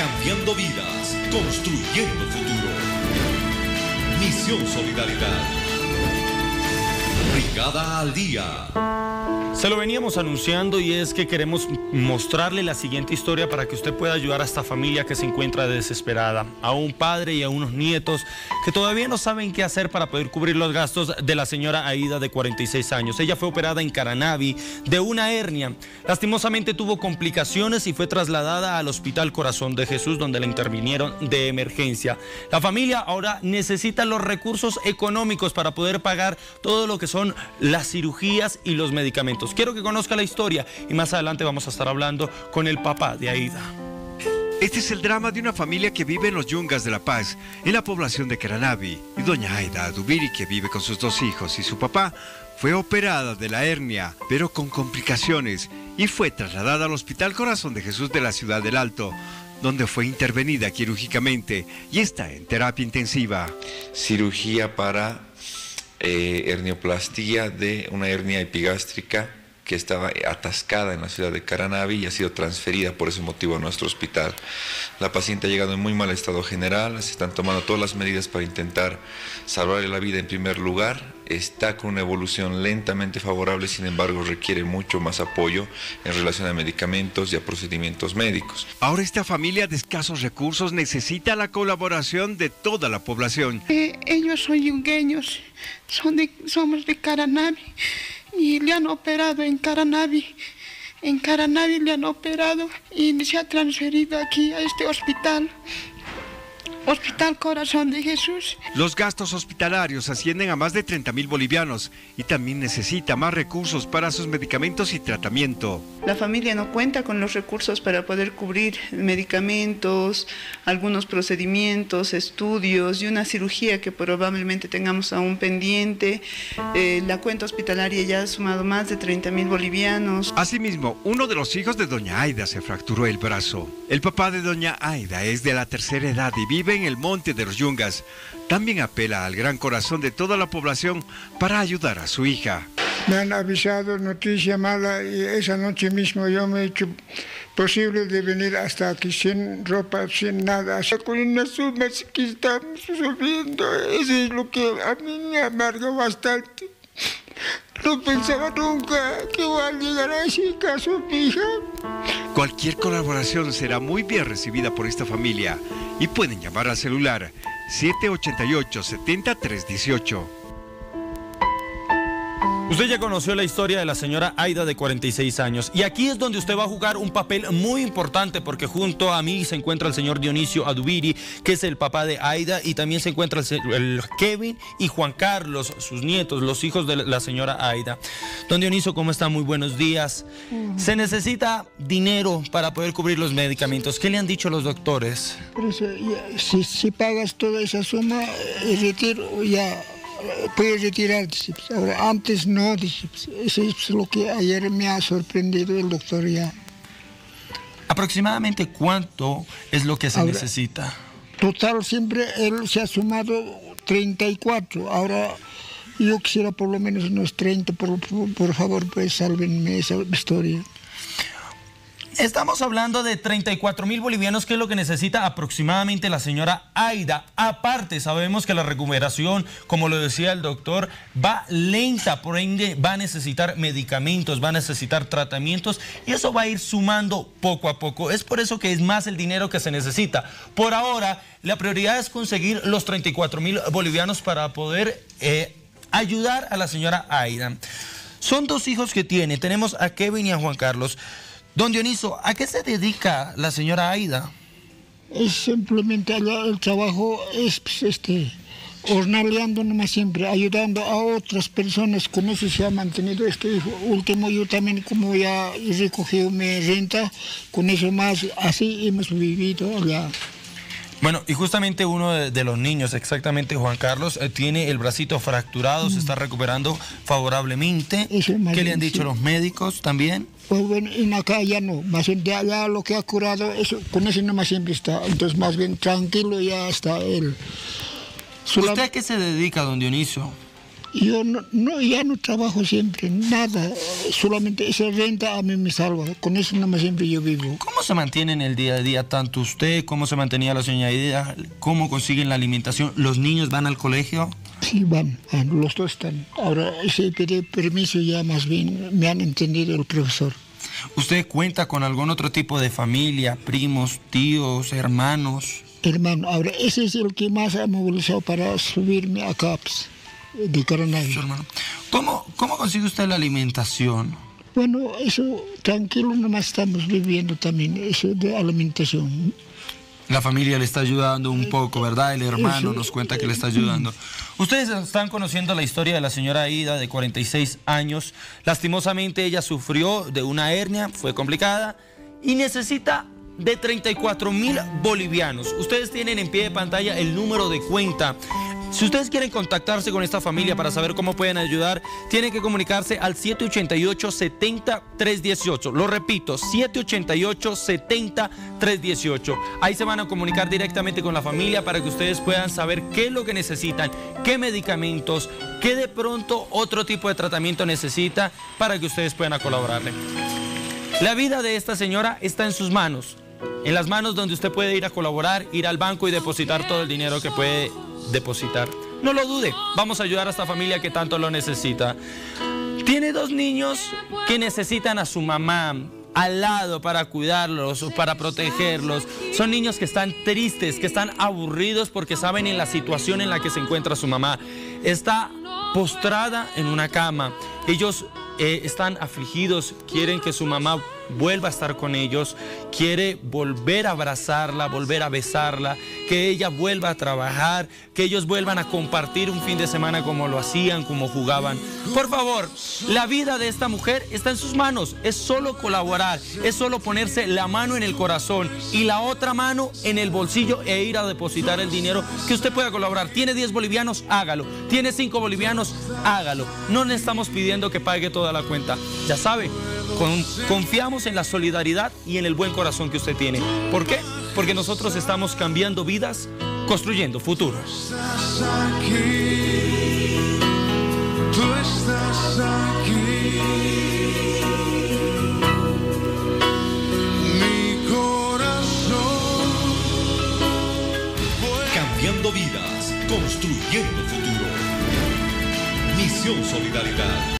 cambiando vidas, construyendo futuro. Misión Solidaridad. Brigada al día. Se lo veníamos anunciando y es que queremos mostrarle la siguiente historia para que usted pueda ayudar a esta familia que se encuentra desesperada, a un padre y a unos nietos que todavía no saben qué hacer para poder cubrir los gastos de la señora Aida de 46 años. Ella fue operada en Caranavi de una hernia. Lastimosamente tuvo complicaciones y fue trasladada al Hospital Corazón de Jesús donde la intervinieron de emergencia. La familia ahora necesita los recursos económicos para poder pagar todo lo que son las cirugías y los medicamentos. Quiero que conozca la historia y más adelante vamos a estar hablando con el papá de Aida. Este es el drama de una familia que vive en los Yungas de La Paz, en la población de Caranavi, y doña Aida Dubiri, que vive con sus dos hijos y su papá, fue operada de la hernia, pero con complicaciones, y fue trasladada al Hospital Corazón de Jesús de la Ciudad del Alto, donde fue intervenida quirúrgicamente y está en terapia intensiva. Cirugía para eh, hernioplastia de una hernia epigástrica que estaba atascada en la ciudad de Caranavi y ha sido transferida por ese motivo a nuestro hospital. La paciente ha llegado en muy mal estado general, se están tomando todas las medidas para intentar salvarle la vida en primer lugar. Está con una evolución lentamente favorable, sin embargo requiere mucho más apoyo en relación a medicamentos y a procedimientos médicos. Ahora esta familia de escasos recursos necesita la colaboración de toda la población. Eh, ellos son yungueños son de, somos de Caranavi y le han operado en Caranavi. En Caranavi le han operado y se ha transferido aquí a este hospital. Hospital Corazón de Jesús. Los gastos hospitalarios ascienden a más de 30 mil bolivianos y también necesita más recursos para sus medicamentos y tratamiento. La familia no cuenta con los recursos para poder cubrir medicamentos, algunos procedimientos, estudios y una cirugía que probablemente tengamos aún pendiente. Eh, la cuenta hospitalaria ya ha sumado más de 30 mil bolivianos. Asimismo, uno de los hijos de doña Aida se fracturó el brazo. El papá de doña Aida es de la tercera edad y vive en el monte de los Yungas, también apela al gran corazón de toda la población para ayudar a su hija. Me han avisado noticia mala y esa noche mismo yo me he hecho posible de venir hasta aquí sin ropa, sin nada, con una suma que estamos sufriendo. Eso es lo que a mí me amarga bastante. No pensaba nunca que iba a llegar a ese caso, mi hija. Cualquier colaboración será muy bien recibida por esta familia y pueden llamar al celular 788-70318. Usted ya conoció la historia de la señora Aida de 46 años y aquí es donde usted va a jugar un papel muy importante porque junto a mí se encuentra el señor Dionisio Adubiri, que es el papá de Aida y también se encuentra el, Kevin y Juan Carlos, sus nietos, los hijos de la señora Aida. Don Dionisio, ¿cómo está? Muy buenos días. Se necesita dinero para poder cubrir los medicamentos. ¿Qué le han dicho los doctores? si, si pagas toda esa suma, el retiro ya puede retirar. Ahora, antes no, eso es lo que ayer me ha sorprendido el doctor ya. ¿Aproximadamente cuánto es lo que se necesita? Total, siempre él se ha sumado 34. Ahora yo quisiera por lo menos unos 30. Por, por favor, pues sálvenme esa historia. Estamos hablando de 34 mil bolivianos, que es lo que necesita aproximadamente la señora Aida. Aparte, sabemos que la recuperación, como lo decía el doctor, va lenta, por ende va a necesitar medicamentos, va a necesitar tratamientos y eso va a ir sumando poco a poco. Es por eso que es más el dinero que se necesita. Por ahora, la prioridad es conseguir los 34 mil bolivianos para poder eh, ayudar a la señora Aida. Son dos hijos que tiene. Tenemos a Kevin y a Juan Carlos. Don Dioniso, ¿a qué se dedica la señora Aida? Es simplemente el trabajo es pues, este hornaleando nomás siempre, ayudando a otras personas, con eso se ha mantenido este último, yo también como ya he recogido mi renta, con eso más, así hemos vivido allá. Bueno, y justamente uno de, los niños, exactamente Juan Carlos, eh, tiene el bracito fracturado, se está recuperando favorablemente. ¿Qué le han dicho los médicos también? Pues bueno, en acá ya no, más bien ya, lo que ha curado, eso, con eso nomás siempre está, entonces más bien tranquilo ya está él. ¿Usted a qué se dedica, don Dionisio? Yo no, ya no trabajo siempre, nada, solamente esa renta a mí me salva, con eso nada más siempre yo vivo. ¿Cómo se mantiene en el día a día tanto usted, cómo se mantenía la señora Ida, cómo consiguen la alimentación? ¿Los niños van al colegio? Sí, van, los dos están. Ahora, ese permiso ya más bien me han entendido el profesor. ¿Usted cuenta con algún otro tipo de familia, primos, tíos, hermanos? Hermano, ahora ese es el que más ha movilizado para subirme a CAPS de coronavirus. Hermano. ¿Cómo, ¿Cómo consigue usted la alimentación? Bueno, eso tranquilo nomás estamos viviendo también, eso de alimentación. La familia le está ayudando un poco, ¿verdad? El hermano nos cuenta que le está ayudando. Ustedes están conociendo la historia de la señora Aida, de 46 años. Lastimosamente ella sufrió de una hernia, fue complicada y necesita de 34 mil bolivianos. Ustedes tienen en pie de pantalla el número de cuenta. Si ustedes quieren contactarse con esta familia para saber cómo pueden ayudar, tienen que comunicarse al 788-70-318. Lo repito, 788-70-318. Ahí se van a comunicar directamente con la familia para que ustedes puedan saber qué es lo que necesitan, qué medicamentos, qué de pronto otro tipo de tratamiento necesita para que ustedes puedan colaborarle. La vida de esta señora está en sus manos, en las manos donde usted puede ir a colaborar, ir al banco y depositar todo el dinero que puede depositar. No lo dude, vamos a ayudar a esta familia que tanto lo necesita. Tiene dos niños que necesitan a su mamá al lado para cuidarlos para protegerlos. Son niños que están tristes, que están aburridos porque saben en la situación en la que se encuentra su mamá. Está postrada en una cama. Ellos eh, están afligidos, quieren que su mamá vuelva a estar con ellos, quiere volver a abrazarla, volver a besarla, que ella vuelva a trabajar, que ellos vuelvan a compartir un fin de semana como lo hacían, como jugaban. Por favor, la vida de esta mujer está en sus manos, es solo colaborar, es solo ponerse la mano en el corazón y la otra mano en el bolsillo e ir a depositar el dinero que usted pueda colaborar. Tiene 10 bolivianos, hágalo. Tiene 5 bolivianos, hágalo. No le estamos pidiendo que pague toda la cuenta. Ya sabe, confiamos en la solidaridad y en el buen corazón que usted tiene. ¿Por qué? Porque nosotros estamos cambiando vidas, construyendo futuro. Cambiando vidas, construyendo futuro. Misión Solidaridad.